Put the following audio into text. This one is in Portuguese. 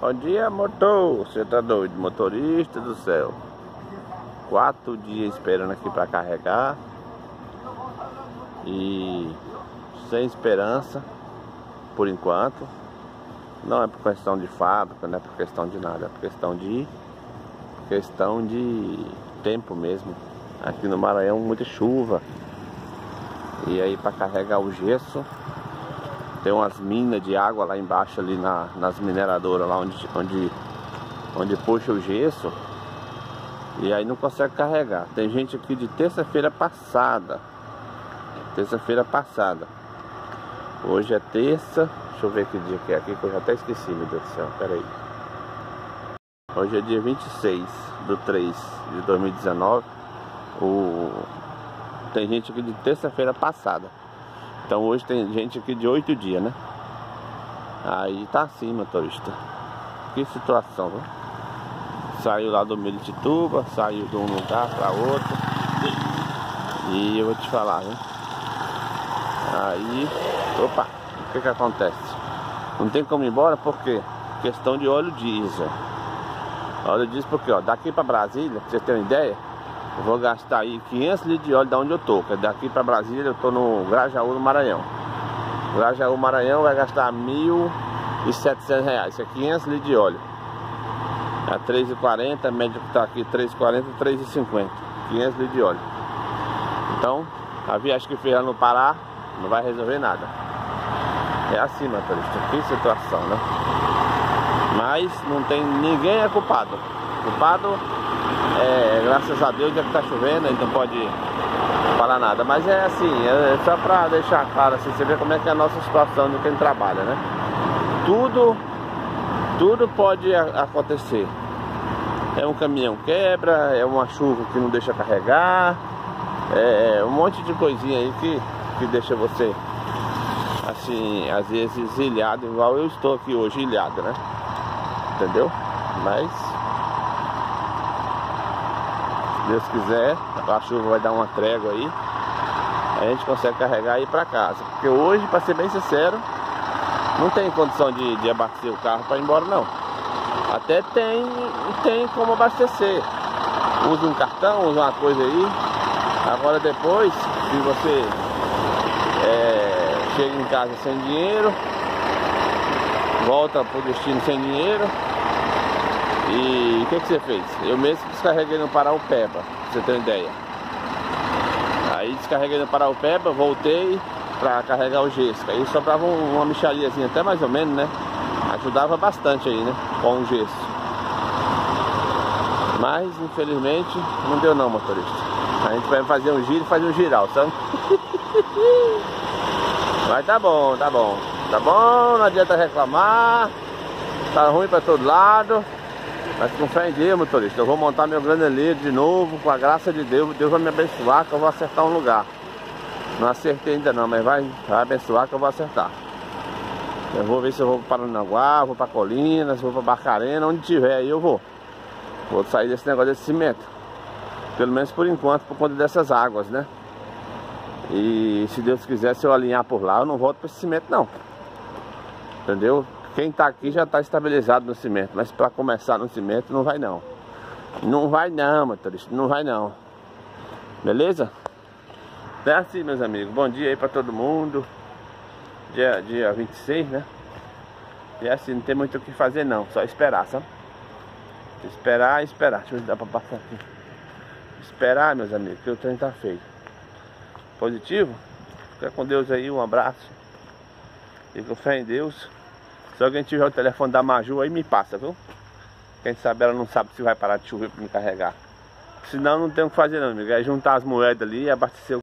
Bom dia, motor. Você tá doido? Motorista do céu. Quatro dias esperando aqui para carregar. E sem esperança, por enquanto. Não é por questão de fábrica, não é por questão de nada, é por questão de questão de tempo mesmo. Aqui no Maranhão muita chuva. E aí para carregar o gesso tem umas minas de água lá embaixo ali na, nas mineradoras lá onde, onde, onde puxa o gesso. E aí não consegue carregar. Tem gente aqui de terça-feira passada. Terça-feira passada. Hoje é terça. Deixa eu ver que dia que é aqui que eu já até esqueci, meu Deus do céu. Pera aí. Hoje é dia 26 do 3 de 2019. O... Tem gente aqui de terça-feira passada. Então hoje tem gente aqui de oito dias, né? Aí tá assim, motorista. Que situação, viu? Saiu lá do Militituba, saiu de um lugar para outro. E eu vou te falar, né? Aí, opa, o que que acontece? Não tem como ir embora porque questão de óleo diesel. Óleo diesel porque, ó, daqui para Brasília, pra vocês terem ideia, eu vou gastar aí 500 litros de óleo da onde eu tô. Que é daqui para Brasília eu tô no Grajaú, no Maranhão. Grajaú, Maranhão vai gastar 1.700 reais. Isso é 500 litros de óleo. É 3,40, a média que tá aqui 3,40, 3,50. 500 litros de óleo. Então, a viagem que fez lá no Pará não vai resolver nada. É assim, motorista. Que situação, né? Mas não tem ninguém é culpado. Culpado é, graças a Deus já que tá chovendo, gente não pode falar nada. Mas é assim, é só pra deixar claro assim, você vê como é que é a nossa situação de quem trabalha, né? Tudo, tudo pode acontecer. É um caminhão quebra, é uma chuva que não deixa carregar, é um monte de coisinha aí que, que deixa você assim, às vezes ilhado, igual eu estou aqui hoje ilhado, né? Entendeu? Mas Deus quiser, a chuva vai dar uma trégua aí. A gente consegue carregar e ir para casa. Porque hoje, para ser bem sincero, não tem condição de, de abastecer o carro para ir embora não. Até tem, tem como abastecer. Usa um cartão, usa uma coisa aí. Agora depois, se você é, chega em casa sem dinheiro, volta pro destino sem dinheiro, e o que, que você fez? Eu mesmo descarreguei no Paraupeba, pra você ter uma ideia. Aí descarreguei no Paraupeba, voltei pra carregar o gesso. Aí sobrava uma michariazinha, até mais ou menos, né? Ajudava bastante aí, né? Com o gesso. Mas, infelizmente, não deu não, motorista. A gente vai fazer um giro e fazer um giral, sabe? Mas tá bom, tá bom. Tá bom, não adianta reclamar. Tá ruim pra todo lado. Mas com fé em Deus, motorista, eu vou montar meu graneleiro de novo, com a graça de Deus. Deus vai me abençoar que eu vou acertar um lugar. Não acertei ainda não, mas vai, vai abençoar que eu vou acertar. Eu vou ver se eu vou para Paranaguá, vou para Colinas, vou para Barcarena, onde tiver aí eu vou. Vou sair desse negócio desse cimento. Pelo menos por enquanto, por conta dessas águas, né? E se Deus quiser, se eu alinhar por lá, eu não volto para esse cimento não. Entendeu? Quem está aqui já está estabilizado no cimento, mas para começar no cimento não vai não. Não vai não, motorista, não vai não. Beleza? É assim, meus amigos. Bom dia aí para todo mundo. Dia, dia 26, né? E é assim, não tem muito o que fazer não, só esperar, sabe? Esperar, esperar. Deixa eu dá para passar aqui. Esperar, meus amigos, que o trem tá feio. Positivo? Fica com Deus aí, um abraço. E com fé em Deus. Se alguém tiver o telefone da Maju aí, me passa, viu? Quem sabe ela não sabe se vai parar de chover para me carregar. Senão não tem o que fazer não, amigo. É juntar as moedas ali e abastecer o